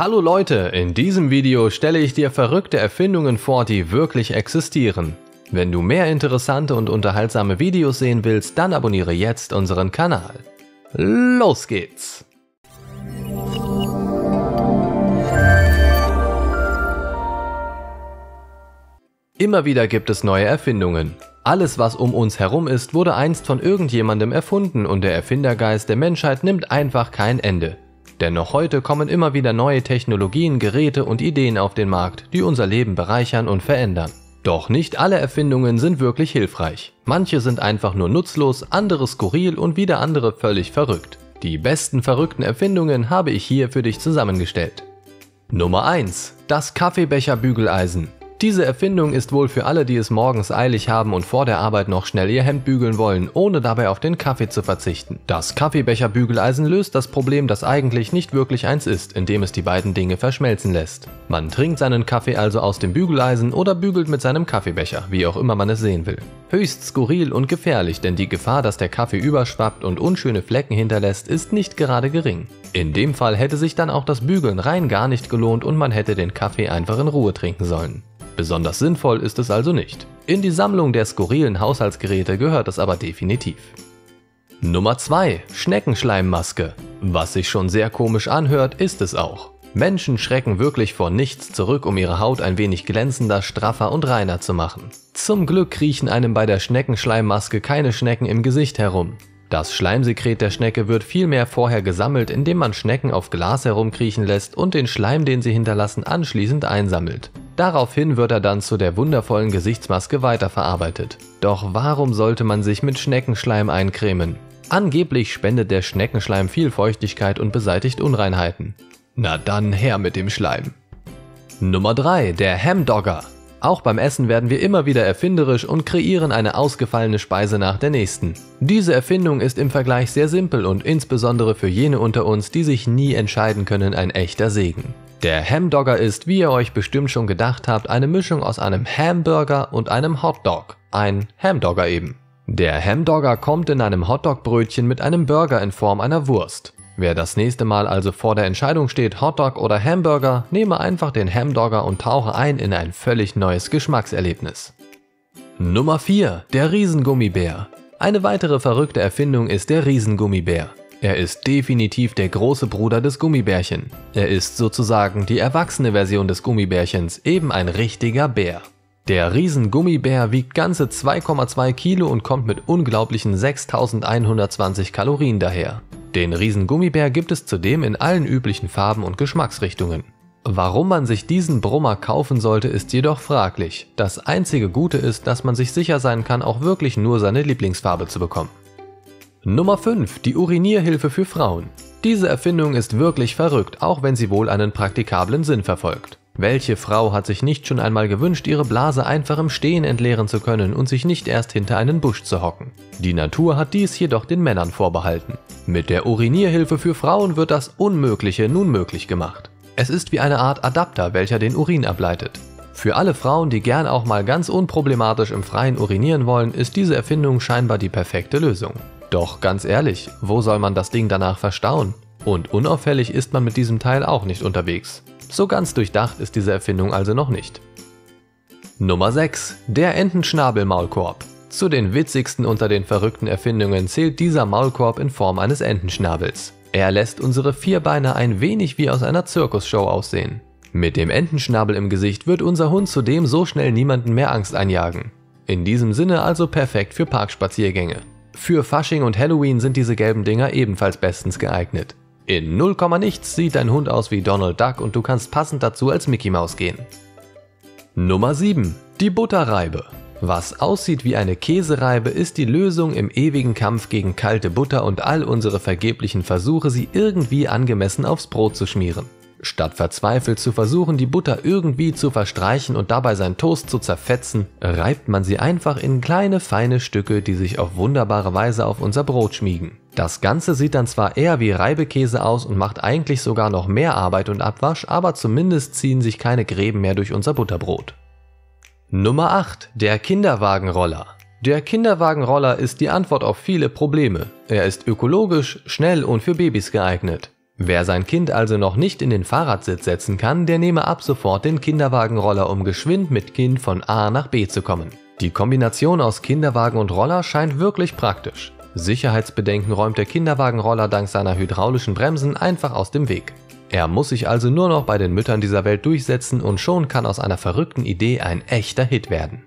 Hallo Leute, in diesem Video stelle ich dir verrückte Erfindungen vor, die wirklich existieren. Wenn du mehr interessante und unterhaltsame Videos sehen willst, dann abonniere jetzt unseren Kanal. Los geht's! Immer wieder gibt es neue Erfindungen. Alles, was um uns herum ist, wurde einst von irgendjemandem erfunden und der Erfindergeist der Menschheit nimmt einfach kein Ende. Denn noch heute kommen immer wieder neue Technologien, Geräte und Ideen auf den Markt, die unser Leben bereichern und verändern. Doch nicht alle Erfindungen sind wirklich hilfreich. Manche sind einfach nur nutzlos, andere skurril und wieder andere völlig verrückt. Die besten verrückten Erfindungen habe ich hier für dich zusammengestellt. Nummer 1. Das Kaffeebecher-Bügeleisen. Diese Erfindung ist wohl für alle, die es morgens eilig haben und vor der Arbeit noch schnell ihr Hemd bügeln wollen, ohne dabei auf den Kaffee zu verzichten. Das Kaffeebecher-Bügeleisen löst das Problem, das eigentlich nicht wirklich eins ist, indem es die beiden Dinge verschmelzen lässt. Man trinkt seinen Kaffee also aus dem Bügeleisen oder bügelt mit seinem Kaffeebecher, wie auch immer man es sehen will. Höchst skurril und gefährlich, denn die Gefahr, dass der Kaffee überschwappt und unschöne Flecken hinterlässt, ist nicht gerade gering. In dem Fall hätte sich dann auch das Bügeln rein gar nicht gelohnt und man hätte den Kaffee einfach in Ruhe trinken sollen. Besonders sinnvoll ist es also nicht. In die Sammlung der skurrilen Haushaltsgeräte gehört es aber definitiv. Nummer 2. Schneckenschleimmaske. Was sich schon sehr komisch anhört, ist es auch. Menschen schrecken wirklich vor nichts zurück, um ihre Haut ein wenig glänzender, straffer und reiner zu machen. Zum Glück kriechen einem bei der Schneckenschleimmaske keine Schnecken im Gesicht herum. Das Schleimsekret der Schnecke wird vielmehr vorher gesammelt, indem man Schnecken auf Glas herumkriechen lässt und den Schleim, den sie hinterlassen, anschließend einsammelt. Daraufhin wird er dann zu der wundervollen Gesichtsmaske weiterverarbeitet. Doch warum sollte man sich mit Schneckenschleim eincremen? Angeblich spendet der Schneckenschleim viel Feuchtigkeit und beseitigt Unreinheiten. Na dann her mit dem Schleim. Nummer 3. Der Hamdogger. Auch beim Essen werden wir immer wieder erfinderisch und kreieren eine ausgefallene Speise nach der nächsten. Diese Erfindung ist im Vergleich sehr simpel und insbesondere für jene unter uns, die sich nie entscheiden können, ein echter Segen. Der Hamdogger ist, wie ihr euch bestimmt schon gedacht habt, eine Mischung aus einem Hamburger und einem Hotdog. Ein Hamdogger eben. Der Hamdogger kommt in einem Hotdog-Brötchen mit einem Burger in Form einer Wurst. Wer das nächste Mal also vor der Entscheidung steht, Hotdog oder Hamburger, nehme einfach den Hamdogger und tauche ein in ein völlig neues Geschmackserlebnis. Nummer 4. Der Riesengummibär. Eine weitere verrückte Erfindung ist der Riesengummibär. Er ist definitiv der große Bruder des Gummibärchen. Er ist sozusagen die erwachsene Version des Gummibärchens, eben ein richtiger Bär. Der Riesengummibär wiegt ganze 2,2 Kilo und kommt mit unglaublichen 6120 Kalorien daher. Den Riesengummibär gibt es zudem in allen üblichen Farben und Geschmacksrichtungen. Warum man sich diesen Brummer kaufen sollte, ist jedoch fraglich. Das einzige Gute ist, dass man sich sicher sein kann, auch wirklich nur seine Lieblingsfarbe zu bekommen. Nummer 5. Die Urinierhilfe für Frauen. Diese Erfindung ist wirklich verrückt, auch wenn sie wohl einen praktikablen Sinn verfolgt. Welche Frau hat sich nicht schon einmal gewünscht, ihre Blase einfach im Stehen entleeren zu können und sich nicht erst hinter einen Busch zu hocken? Die Natur hat dies jedoch den Männern vorbehalten. Mit der Urinierhilfe für Frauen wird das Unmögliche nun möglich gemacht. Es ist wie eine Art Adapter, welcher den Urin ableitet. Für alle Frauen, die gern auch mal ganz unproblematisch im Freien urinieren wollen, ist diese Erfindung scheinbar die perfekte Lösung. Doch ganz ehrlich, wo soll man das Ding danach verstauen? Und unauffällig ist man mit diesem Teil auch nicht unterwegs. So ganz durchdacht ist diese Erfindung also noch nicht. Nummer 6. Der Entenschnabel-Maulkorb. Zu den witzigsten unter den verrückten Erfindungen zählt dieser Maulkorb in Form eines Entenschnabels. Er lässt unsere Vierbeiner ein wenig wie aus einer Zirkusshow aussehen. Mit dem Entenschnabel im Gesicht wird unser Hund zudem so schnell niemanden mehr Angst einjagen. In diesem Sinne also perfekt für Parkspaziergänge. Für Fasching und Halloween sind diese gelben Dinger ebenfalls bestens geeignet. In 0, nichts sieht dein Hund aus wie Donald Duck und du kannst passend dazu als Mickey Mouse gehen. Nummer 7. Die Butterreibe. Was aussieht wie eine Käsereibe, ist die Lösung im ewigen Kampf gegen kalte Butter und all unsere vergeblichen Versuche, sie irgendwie angemessen aufs Brot zu schmieren. Statt verzweifelt zu versuchen, die Butter irgendwie zu verstreichen und dabei sein Toast zu zerfetzen, reibt man sie einfach in kleine feine Stücke, die sich auf wunderbare Weise auf unser Brot schmiegen. Das Ganze sieht dann zwar eher wie Reibekäse aus und macht eigentlich sogar noch mehr Arbeit und Abwasch, aber zumindest ziehen sich keine Gräben mehr durch unser Butterbrot. Nummer 8. Der Kinderwagenroller. Der Kinderwagenroller ist die Antwort auf viele Probleme. Er ist ökologisch, schnell und für Babys geeignet. Wer sein Kind also noch nicht in den Fahrradsitz setzen kann, der nehme ab sofort den Kinderwagenroller, um geschwind mit Kind von A nach B zu kommen. Die Kombination aus Kinderwagen und Roller scheint wirklich praktisch. Sicherheitsbedenken räumt der Kinderwagenroller dank seiner hydraulischen Bremsen einfach aus dem Weg. Er muss sich also nur noch bei den Müttern dieser Welt durchsetzen und schon kann aus einer verrückten Idee ein echter Hit werden.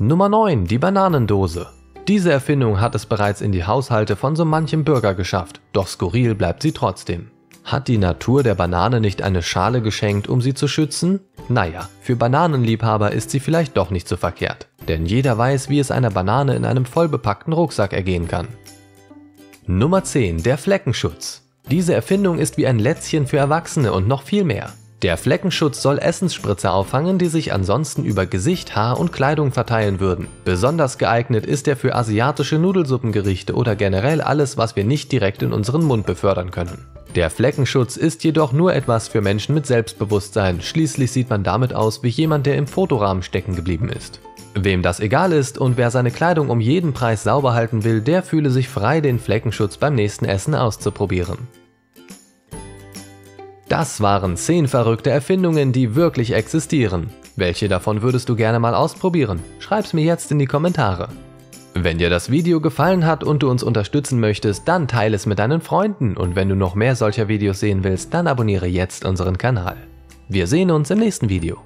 Nummer 9. Die Bananendose. Diese Erfindung hat es bereits in die Haushalte von so manchem Bürger geschafft, doch skurril bleibt sie trotzdem. Hat die Natur der Banane nicht eine Schale geschenkt, um sie zu schützen? Naja, für Bananenliebhaber ist sie vielleicht doch nicht so verkehrt, denn jeder weiß, wie es einer Banane in einem vollbepackten Rucksack ergehen kann. Nummer 10. Der Fleckenschutz. Diese Erfindung ist wie ein Lätzchen für Erwachsene und noch viel mehr. Der Fleckenschutz soll Essensspritze auffangen, die sich ansonsten über Gesicht, Haar und Kleidung verteilen würden. Besonders geeignet ist er für asiatische Nudelsuppengerichte oder generell alles, was wir nicht direkt in unseren Mund befördern können. Der Fleckenschutz ist jedoch nur etwas für Menschen mit Selbstbewusstsein, schließlich sieht man damit aus wie jemand, der im Fotorahmen stecken geblieben ist. Wem das egal ist und wer seine Kleidung um jeden Preis sauber halten will, der fühle sich frei, den Fleckenschutz beim nächsten Essen auszuprobieren. Das waren 10 verrückte Erfindungen, die wirklich existieren. Welche davon würdest du gerne mal ausprobieren? Schreib's mir jetzt in die Kommentare. Wenn dir das Video gefallen hat und du uns unterstützen möchtest, dann teile es mit deinen Freunden und wenn du noch mehr solcher Videos sehen willst, dann abonniere jetzt unseren Kanal. Wir sehen uns im nächsten Video.